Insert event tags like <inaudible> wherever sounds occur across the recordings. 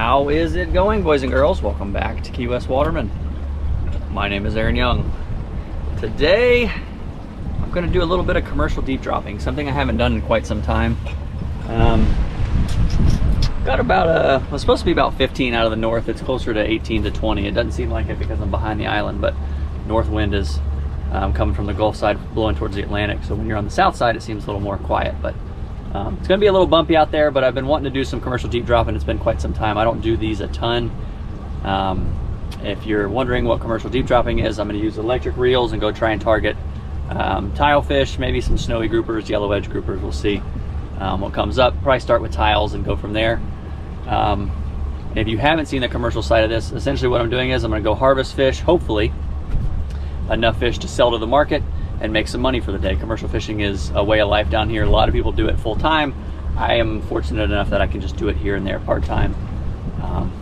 How is it going, boys and girls? Welcome back to Key West Waterman. My name is Aaron Young. Today, I'm gonna do a little bit of commercial deep dropping, something I haven't done in quite some time. Um, got about a, was supposed to be about 15 out of the north. It's closer to 18 to 20. It doesn't seem like it because I'm behind the island, but north wind is um, coming from the Gulf side, blowing towards the Atlantic. So when you're on the south side, it seems a little more quiet, but um, it's gonna be a little bumpy out there, but I've been wanting to do some commercial deep drop and it's been quite some time. I don't do these a ton. Um, if you're wondering what commercial deep dropping is, I'm gonna use electric reels and go try and target um, tile fish, maybe some snowy groupers, yellow edge groupers, we'll see um, what comes up. Probably start with tiles and go from there. Um, if you haven't seen the commercial side of this, essentially what I'm doing is I'm gonna go harvest fish, hopefully, enough fish to sell to the market and make some money for the day. Commercial fishing is a way of life down here. A lot of people do it full time. I am fortunate enough that I can just do it here and there part time. Um,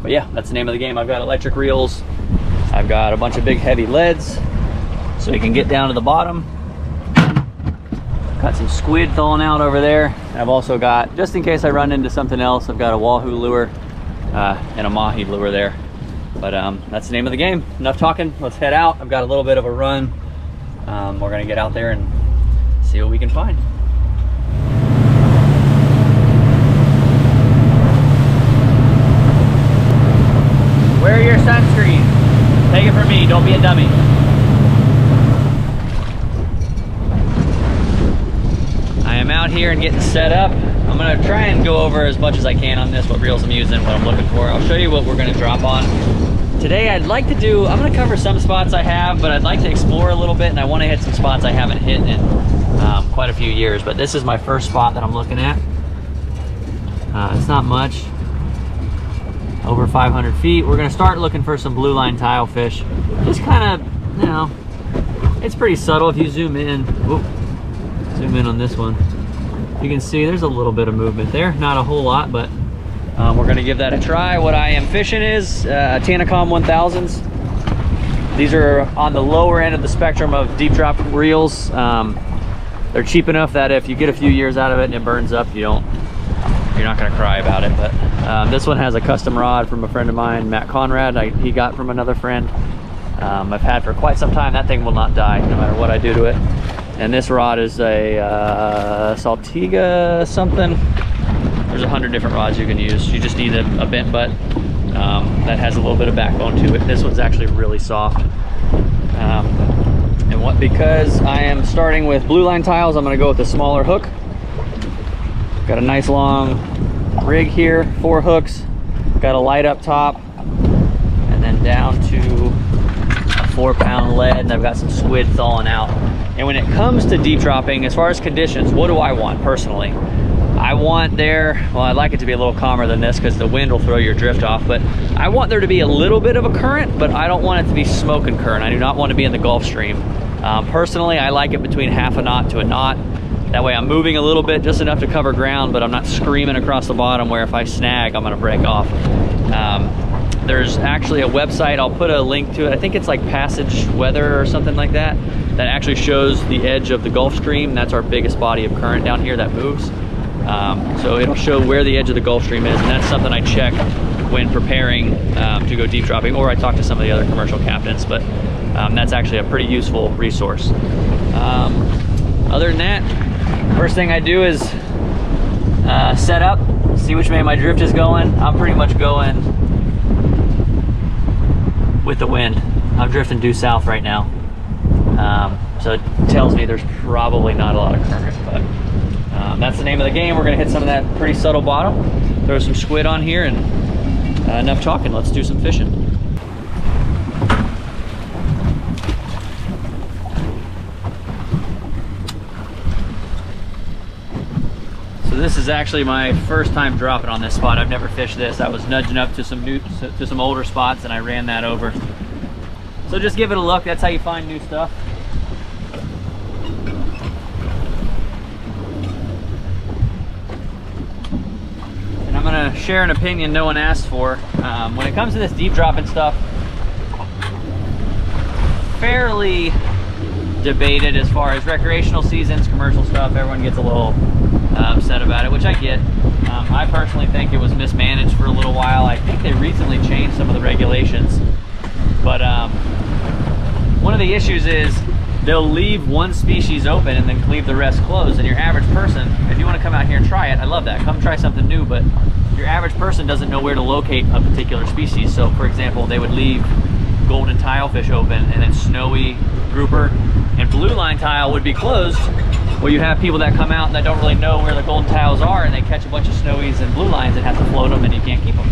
but yeah, that's the name of the game. I've got electric reels. I've got a bunch of big heavy leads so you can get down to the bottom. Got some squid thawing out over there. I've also got, just in case I run into something else, I've got a wahoo lure uh, and a mahi lure there. But um, that's the name of the game. Enough talking, let's head out. I've got a little bit of a run um, we're gonna get out there and see what we can find. Wear your sunscreen. Take it from me, don't be a dummy. I am out here and getting set up. I'm gonna try and go over as much as I can on this, what reels I'm using, what I'm looking for. I'll show you what we're gonna drop on. Today I'd like to do, I'm gonna cover some spots I have, but I'd like to explore a little bit and I wanna hit some spots I haven't hit in um, quite a few years, but this is my first spot that I'm looking at. Uh, it's not much, over 500 feet. We're gonna start looking for some blue line tile fish. Just kind of, you know, it's pretty subtle if you zoom in. Whoop, zoom in on this one. You can see there's a little bit of movement there, not a whole lot, but um, we're gonna give that a try. What I am fishing is uh, Tanacom 1000s. These are on the lower end of the spectrum of deep drop reels. Um, they're cheap enough that if you get a few years out of it and it burns up, you don't, you're not gonna cry about it. But um, this one has a custom rod from a friend of mine, Matt Conrad. I, he got from another friend. Um, I've had for quite some time. That thing will not die no matter what I do to it. And this rod is a uh, Saltiga something there's a hundred different rods you can use. You just need a, a bent butt um, that has a little bit of backbone to it. This one's actually really soft. Um, and what because I am starting with blue line tiles, I'm gonna go with a smaller hook. Got a nice long rig here, four hooks. Got a light up top and then down to a four pound lead and I've got some squid thawing out. And when it comes to deep dropping, as far as conditions, what do I want personally? I want there, well, I'd like it to be a little calmer than this because the wind will throw your drift off, but I want there to be a little bit of a current, but I don't want it to be smoking current. I do not want to be in the Gulf Stream. Um, personally, I like it between half a knot to a knot. That way I'm moving a little bit, just enough to cover ground, but I'm not screaming across the bottom where if I snag, I'm gonna break off. Um, there's actually a website, I'll put a link to it. I think it's like Passage Weather or something like that, that actually shows the edge of the Gulf Stream. That's our biggest body of current down here that moves. Um, so it'll show where the edge of the Gulf Stream is, and that's something I check when preparing um, to go deep dropping, or I talk to some of the other commercial captains, but um, that's actually a pretty useful resource. Um, other than that, first thing I do is uh, set up, see which way my drift is going. I'm pretty much going with the wind. I'm drifting due south right now. Um, so it tells me there's probably not a lot of current, but um, that's the name of the game. We're gonna hit some of that pretty subtle bottom, throw some squid on here, and uh, enough talking. Let's do some fishing. So this is actually my first time dropping on this spot. I've never fished this. I was nudging up to some new, to some older spots, and I ran that over. So just give it a look. That's how you find new stuff. gonna share an opinion no one asked for. Um, when it comes to this deep dropping stuff, fairly debated as far as recreational seasons, commercial stuff. Everyone gets a little uh, upset about it, which I get. Um, I personally think it was mismanaged for a little while. I think they recently changed some of the regulations, but um, one of the issues is they'll leave one species open and then leave the rest closed. And your average person, if you want to come out here and try it, I love that. Come try something new, but your average person doesn't know where to locate a particular species. So for example, they would leave golden tilefish open and then snowy grouper and blue line tile would be closed. Well, you have people that come out and that don't really know where the golden tiles are and they catch a bunch of snowies and blue lines and have to float them and you can't keep them.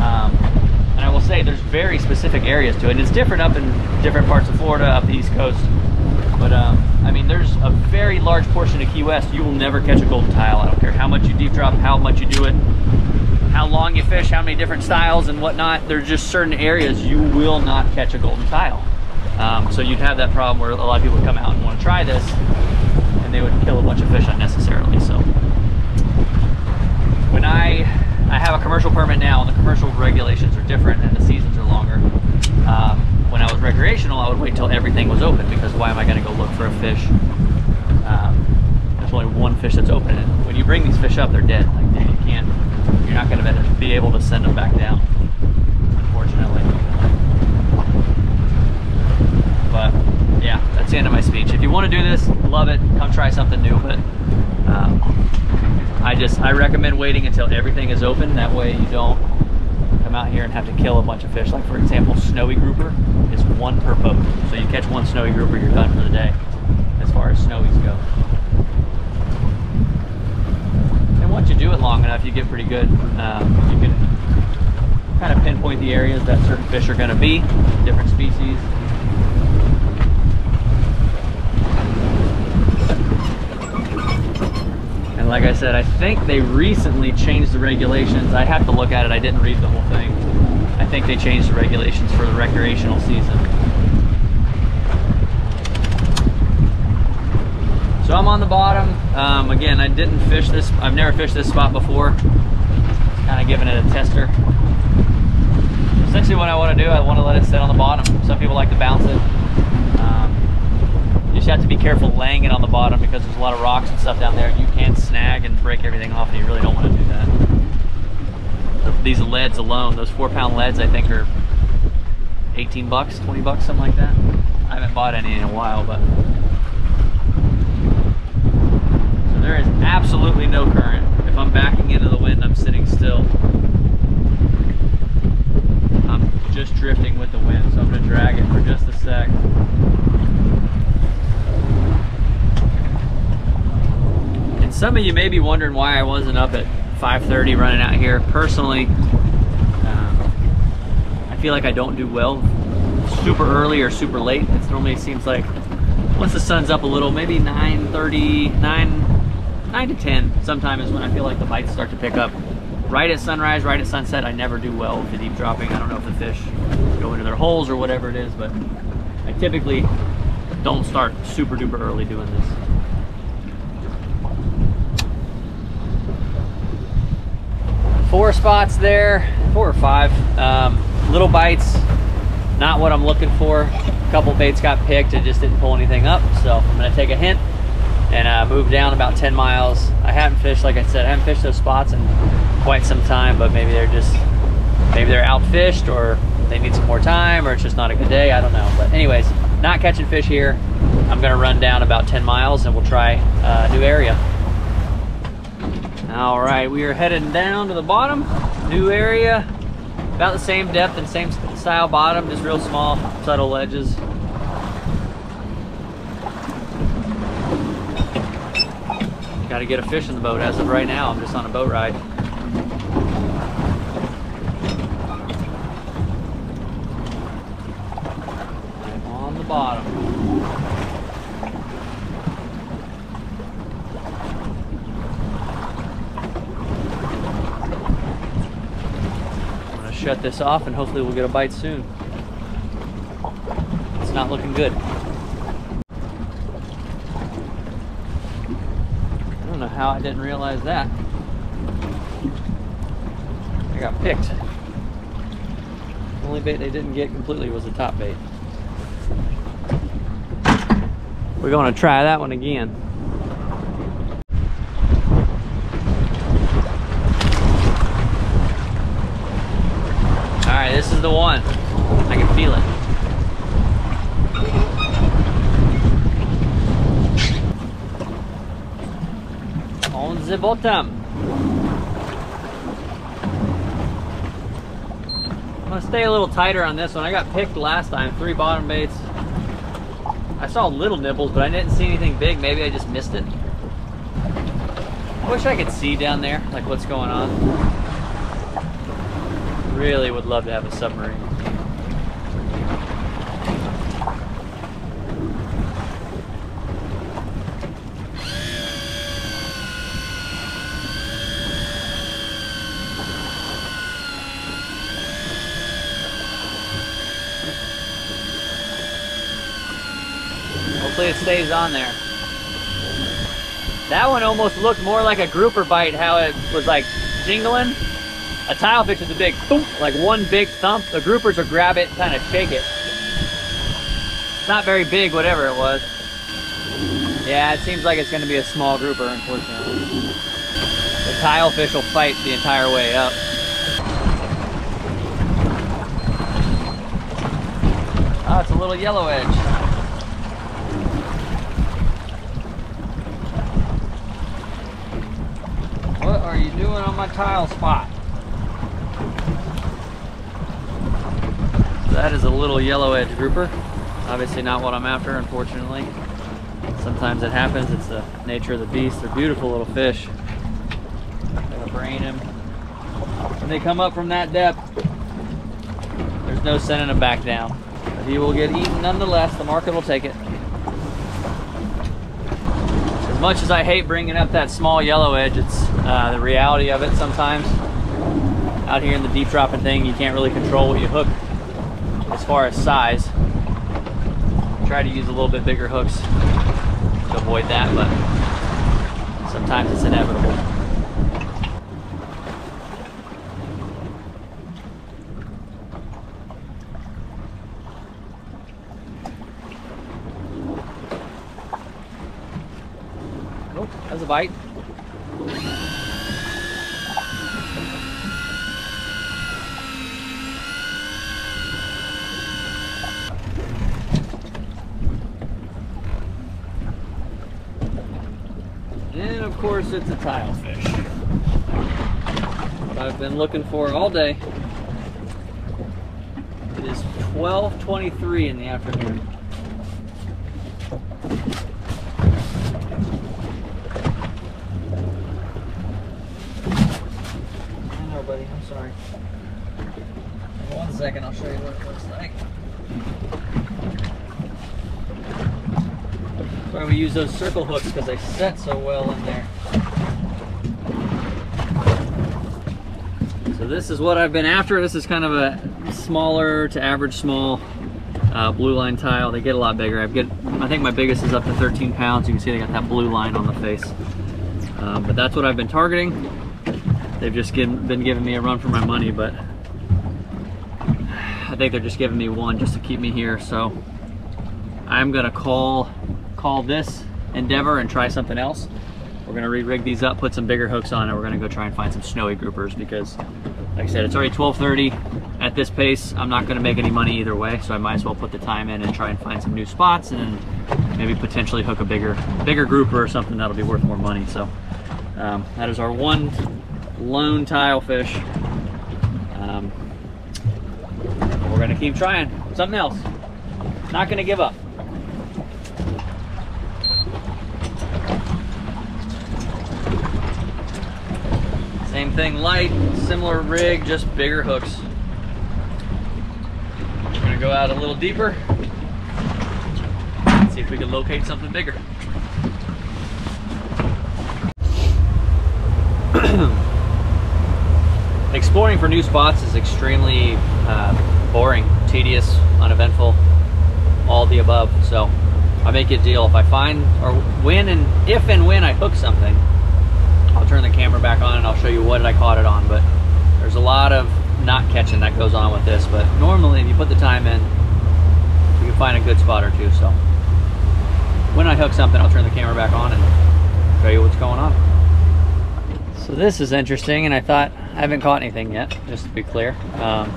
Um, and I will say there's very specific areas to it. And it's different up in different parts of Florida, up the East Coast. But um, I mean, there's a very large portion of Key West, you will never catch a golden tile. I don't care how much you deep drop, how much you do it, how long you fish, how many different styles and whatnot. There's just certain areas you will not catch a golden tile. Um, so you'd have that problem where a lot of people come out and want to try this and they would kill a bunch of fish unnecessarily. So when I I have a commercial permit now and the commercial regulations are different and the seasons are longer. Um, when I was recreational, I would wait till everything was open because why am I going to go look for a fish? Um, there's only one fish that's open, and when you bring these fish up, they're dead. Like you can't, you're not going to be able to send them back down, unfortunately. But yeah, that's the end of my speech. If you want to do this, love it. Come try something new, but. Um, I just I recommend waiting until everything is open. That way you don't come out here and have to kill a bunch of fish. Like for example, snowy grouper is one per boat. So you catch one snowy grouper, you're done for the day as far as snowies go. And once you do it long enough, you get pretty good. Um, you can kind of pinpoint the areas that certain fish are going to be, different species. And like I said, I think they recently changed the regulations. I have to look at it. I didn't read the whole thing. I think they changed the regulations for the recreational season. So I'm on the bottom. Um, again, I didn't fish this. I've never fished this spot before. Kind of giving it a tester. Essentially what I want to do, I want to let it sit on the bottom. Some people like to bounce it. You just have to be careful laying it on the bottom because there's a lot of rocks and stuff down there. You can snag and break everything off and you really don't want to do that. These leads alone, those four pound leads I think are 18 bucks, 20 bucks, something like that. I haven't bought any in a while, but. So there is absolutely no current. If I'm backing into the wind, I'm sitting still. I'm just drifting with the wind, so I'm gonna drag it for just a sec. Some of you may be wondering why I wasn't up at 5.30 running out here. Personally, um, I feel like I don't do well super early or super late. It normally seems like once the sun's up a little, maybe 9.30, 9, 9 to 10 sometime is when I feel like the bites start to pick up. Right at sunrise, right at sunset, I never do well with the deep dropping. I don't know if the fish go into their holes or whatever it is, but I typically don't start super duper early doing this. Four spots there, four or five. Um, little bites, not what I'm looking for. A couple baits got picked, it just didn't pull anything up. So I'm gonna take a hint and uh, move down about 10 miles. I haven't fished, like I said, I haven't fished those spots in quite some time, but maybe they're just, maybe they're outfished or they need some more time or it's just not a good day, I don't know. But anyways, not catching fish here. I'm gonna run down about 10 miles and we'll try a new area. All right, we are heading down to the bottom, new area, about the same depth and same style bottom, just real small, subtle ledges. Got to get a fish in the boat. As of right now, I'm just on a boat ride. I'm on the bottom. Shut this off and hopefully we'll get a bite soon. It's not looking good. I don't know how I didn't realize that. I got picked. The only bait they didn't get completely was the top bait. We're going to try that one again. the one. I can feel it. On the bottom. I'm gonna stay a little tighter on this one. I got picked last time, three bottom baits. I saw little nibbles, but I didn't see anything big. Maybe I just missed it. I wish I could see down there, like what's going on. Really would love to have a submarine. Hopefully it stays on there. That one almost looked more like a grouper bite, how it was like jingling. A tilefish is a big thump, like one big thump. The groupers will grab it, and kind of shake it. It's not very big, whatever it was. Yeah, it seems like it's gonna be a small grouper, unfortunately. The tilefish will fight the entire way up. Oh, it's a little yellow edge. What are you doing on my tile spot? That is a little yellow edge grouper. Obviously not what I'm after, unfortunately. Sometimes it happens, it's the nature of the beast. They're beautiful little fish. Gotta brain them. When they come up from that depth, there's no sending them back down. But he will get eaten nonetheless, the market will take it. As much as I hate bringing up that small yellow edge, it's uh, the reality of it sometimes. Out here in the deep dropping thing, you can't really control what you hook far as size. Try to use a little bit bigger hooks to avoid that, but sometimes it's inevitable. Nope, that's a bite. And of course it's a tilefish. What I've been looking for all day. It is 12.23 in the afternoon. I know, buddy. I'm sorry. In one second, I'll show you what it looks like. Why we use those circle hooks because they set so well in there. This is what I've been after. This is kind of a smaller to average small uh, blue line tile. They get a lot bigger. I get, I think my biggest is up to 13 pounds. You can see they got that blue line on the face. Um, but that's what I've been targeting. They've just given, been giving me a run for my money, but I think they're just giving me one just to keep me here. So I'm gonna call call this endeavor and try something else. We're gonna re-rig these up, put some bigger hooks on, and we're gonna go try and find some snowy groupers because, like I said, it's already 12:30. At this pace, I'm not gonna make any money either way, so I might as well put the time in and try and find some new spots and maybe potentially hook a bigger, bigger grouper or something that'll be worth more money. So um, that is our one lone tile fish. Um, we're gonna keep trying something else. Not gonna give up. Same thing, light, similar rig, just bigger hooks. We're gonna go out a little deeper. See if we can locate something bigger. <clears throat> Exploring for new spots is extremely uh, boring, tedious, uneventful, all the above. So I make it a deal. If I find or when and if and when I hook something, I'll turn the camera back on and I'll show you what I caught it on. But there's a lot of not catching that goes on with this. But normally, if you put the time in, you can find a good spot or two. So when I hook something, I'll turn the camera back on and show you what's going on. So this is interesting, and I thought I haven't caught anything yet, just to be clear. Um,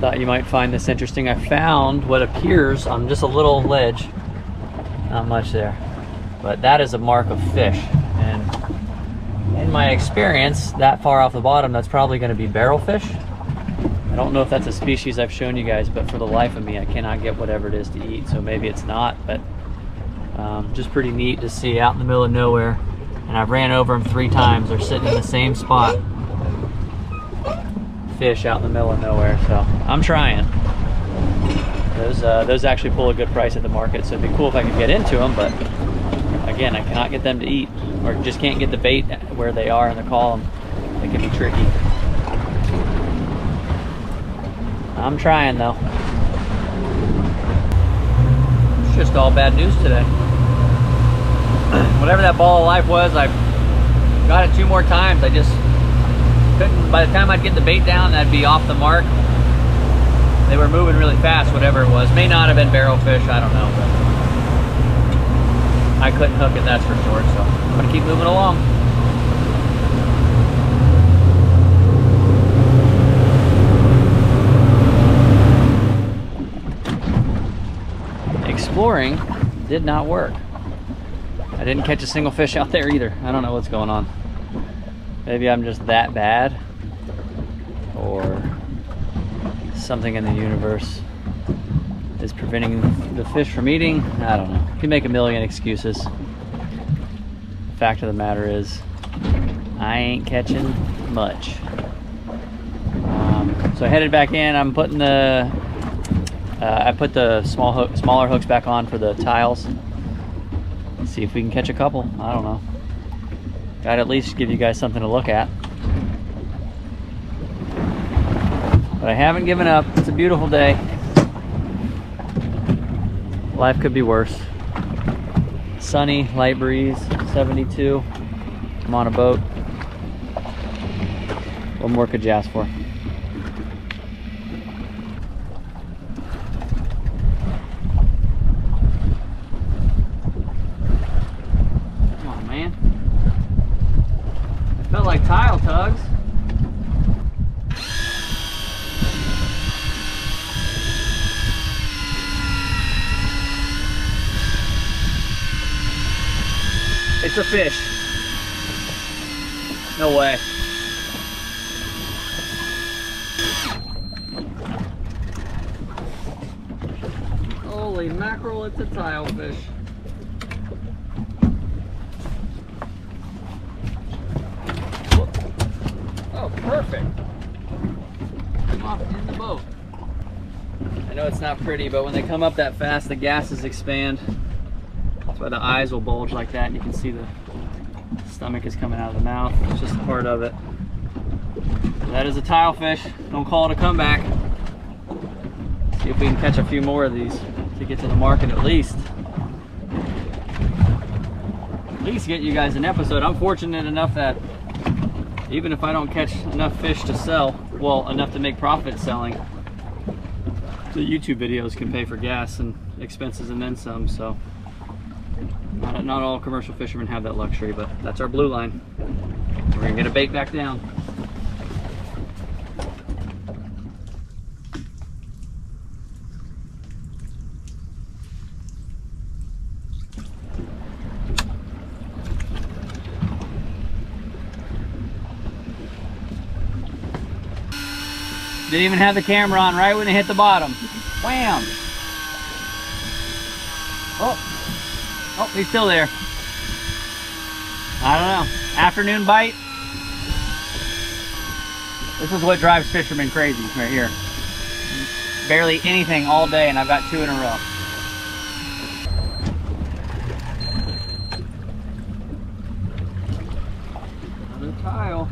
thought you might find this interesting. I found what appears on just a little ledge, not much there, but that is a mark of fish. In my experience, that far off the bottom, that's probably going to be barrelfish. I don't know if that's a species I've shown you guys, but for the life of me, I cannot get whatever it is to eat. So maybe it's not, but um, just pretty neat to see out in the middle of nowhere. And I've ran over them three times. They're sitting in the same spot. Fish out in the middle of nowhere. So I'm trying. Those uh, those actually pull a good price at the market. So it'd be cool if I could get into them, but again, I cannot get them to eat, or just can't get the bait where they are in the column. It can be tricky. I'm trying though. It's just all bad news today. Whatever that ball of life was, I got it two more times. I just couldn't, by the time I'd get the bait down, that'd be off the mark. They were moving really fast, whatever it was. May not have been barrel fish, I don't know. But I couldn't hook it, that's for sure. So I'm gonna keep moving along. exploring did not work. I didn't catch a single fish out there either. I don't know what's going on. Maybe I'm just that bad or something in the universe is preventing the fish from eating. I don't know. You can make a million excuses. The fact of the matter is I ain't catching much. Um, so I headed back in. I'm putting the uh, I put the small hook, smaller hooks back on for the tiles. See if we can catch a couple. I don't know. Got to at least give you guys something to look at. But I haven't given up. It's a beautiful day. Life could be worse. Sunny, light breeze, 72. I'm on a boat. What more could you ask for? Come on, man. It felt like tile tugs. It's a fish. No way. Holy mackerel, it's a tile fish. Oh, perfect. Come off in the boat. I know it's not pretty, but when they come up that fast, the gases expand. That's why the eyes will bulge like that, and you can see the stomach is coming out of the mouth. It's just a part of it. That is a tile fish. Don't call it a comeback. See if we can catch a few more of these to get to the market at least. At least get you guys an episode. I'm fortunate enough that even if I don't catch enough fish to sell, well, enough to make profit selling, the YouTube videos can pay for gas and expenses and then some, so not, not all commercial fishermen have that luxury, but that's our blue line. We're gonna get a bait back down. Didn't even have the camera on right when it hit the bottom. Wham! Oh, oh, he's still there. I don't know. Afternoon bite. This is what drives fishermen crazy right here. Barely anything all day and I've got two in a row. Another tile.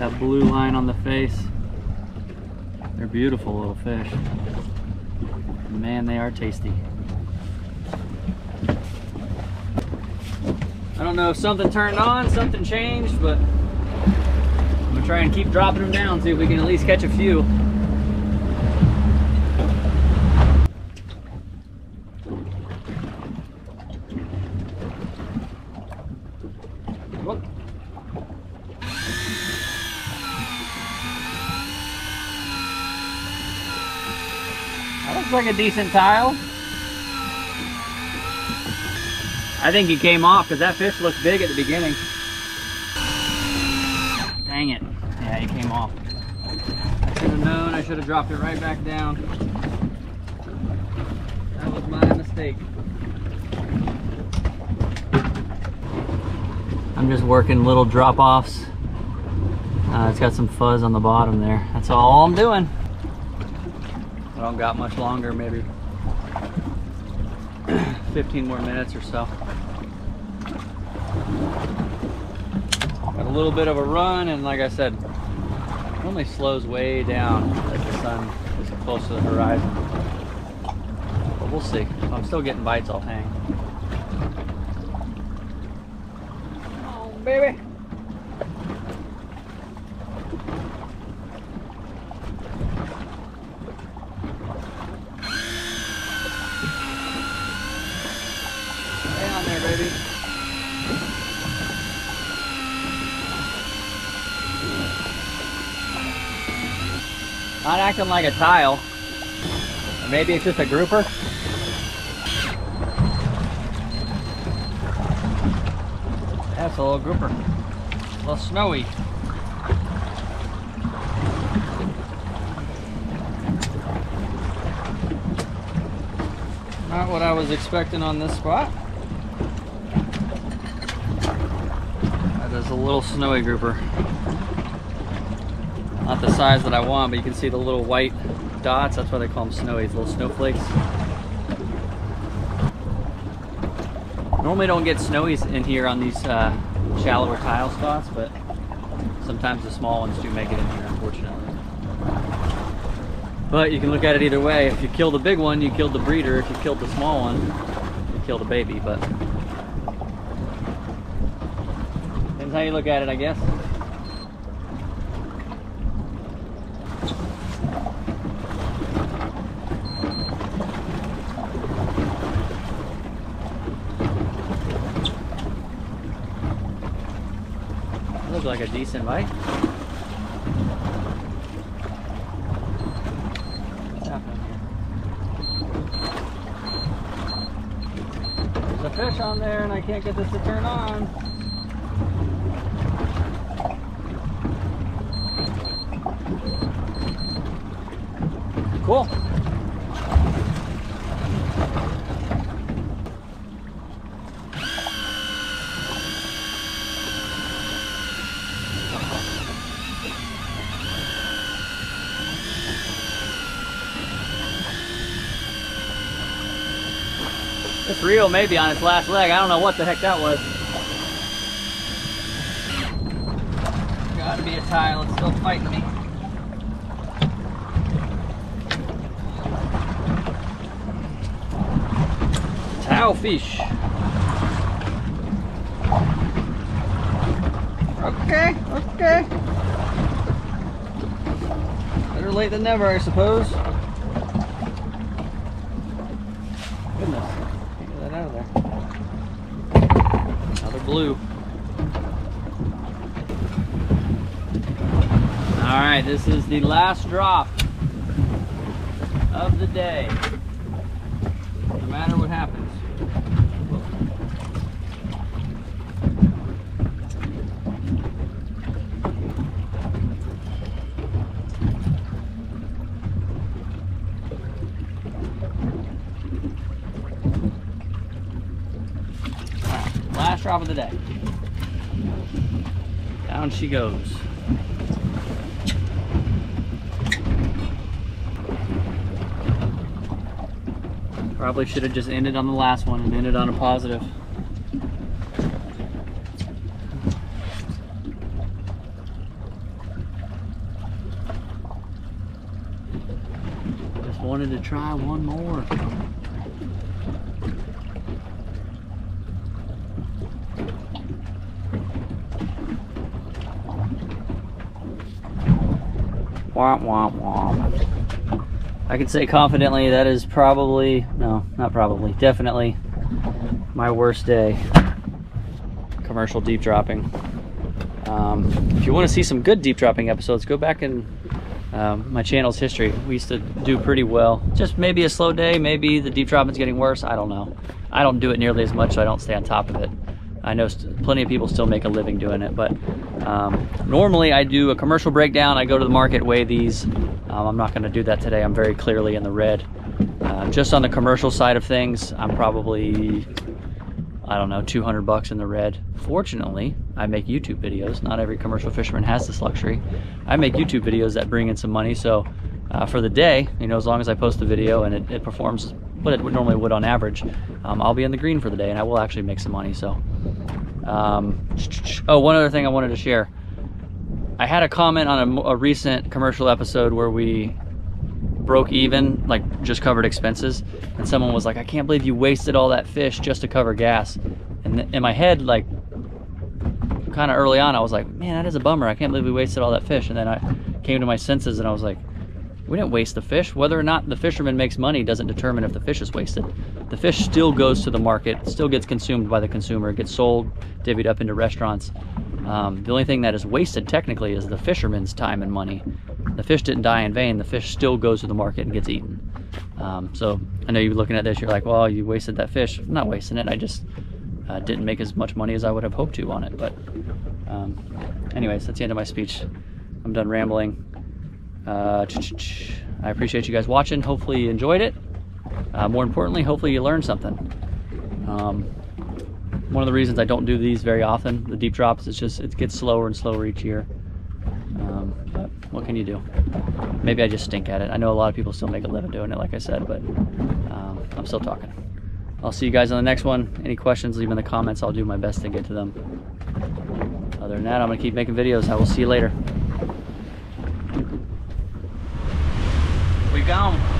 that blue line on the face. They're beautiful little fish. Man, they are tasty. I don't know if something turned on, something changed, but I'm gonna try and keep dropping them down, see if we can at least catch a few. Looks like a decent tile. I think he came off because that fish looked big at the beginning. Dang it. Yeah, he came off. I should have known. I should have dropped it right back down. That was my mistake. I'm just working little drop-offs. Uh, it's got some fuzz on the bottom there. That's all I'm doing. I don't got much longer, maybe <clears throat> 15 more minutes or so. Got a little bit of a run, and like I said, it only slows way down as the sun is close to the horizon. But we'll see. If I'm still getting bites, I'll hang. Oh, baby. Stay on there, baby. Not acting like a tile. Or maybe it's just a grouper. That's a little grouper. A little snowy. Not what I was expecting on this spot. That is a little snowy grouper. Not the size that I want, but you can see the little white dots. That's why they call them snowies, little snowflakes. Normally don't get snowies in here on these uh, shallower tile spots, but sometimes the small ones do make it in here, unfortunately. But you can look at it either way. If you kill the big one, you killed the breeder. If you killed the small one, you killed the baby. But depends how you look at it, I guess. Looks like a decent bite. There's a fish on there and I can't get this to turn on. Cool. Reel maybe on its last leg. I don't know what the heck that was. Gotta be a tile. It's still fighting me. Tile fish. Okay, okay. Better late than never, I suppose. Goodness. Get that out of there. Another blue. All right, this is the last drop of the day. No matter what happens. Last drop of the day. Down she goes. Probably should have just ended on the last one and ended on a positive. Just wanted to try one more. Womp womp womp. I can say confidently that is probably, no, not probably, definitely my worst day. Commercial deep dropping. Um, if you want to see some good deep dropping episodes, go back and um, my channel's history. We used to do pretty well. Just maybe a slow day, maybe the deep dropping's getting worse. I don't know. I don't do it nearly as much, so I don't stay on top of it. I know plenty of people still make a living doing it, but um, normally I do a commercial breakdown. I go to the market, weigh these. Um, I'm not going to do that today. I'm very clearly in the red. Uh, just on the commercial side of things, I'm probably I don't know, 200 bucks in the red. Fortunately, I make YouTube videos. Not every commercial fisherman has this luxury. I make YouTube videos that bring in some money. So uh, for the day, you know, as long as I post the video and it, it performs what it normally would on average, um, I'll be in the green for the day and I will actually make some money. So, um, oh, one other thing I wanted to share. I had a comment on a, a recent commercial episode where we broke even, like just covered expenses. And someone was like, I can't believe you wasted all that fish just to cover gas. And in my head, like kind of early on, I was like, man, that is a bummer. I can't believe we wasted all that fish. And then I came to my senses and I was like, we didn't waste the fish. Whether or not the fisherman makes money doesn't determine if the fish is wasted. The fish still goes to the market, still gets consumed by the consumer, gets sold, divvied up into restaurants. Um, the only thing that is wasted technically is the fisherman's time and money. The fish didn't die in vain. The fish still goes to the market and gets eaten. Um, so I know you're looking at this, you're like, well, you wasted that fish. I'm not wasting it. I just uh, didn't make as much money as I would have hoped to on it. But um, anyways, that's the end of my speech. I'm done rambling. Uh, I appreciate you guys watching. Hopefully you enjoyed it. Uh, more importantly, hopefully you learned something. Um, one of the reasons I don't do these very often, the deep drops, it's just it gets slower and slower each year. Um, but what can you do? Maybe I just stink at it. I know a lot of people still make a living doing it, like I said, but um, I'm still talking. I'll see you guys on the next one. Any questions, leave in the comments. I'll do my best to get to them. Other than that, I'm gonna keep making videos. I will see you later. We gone.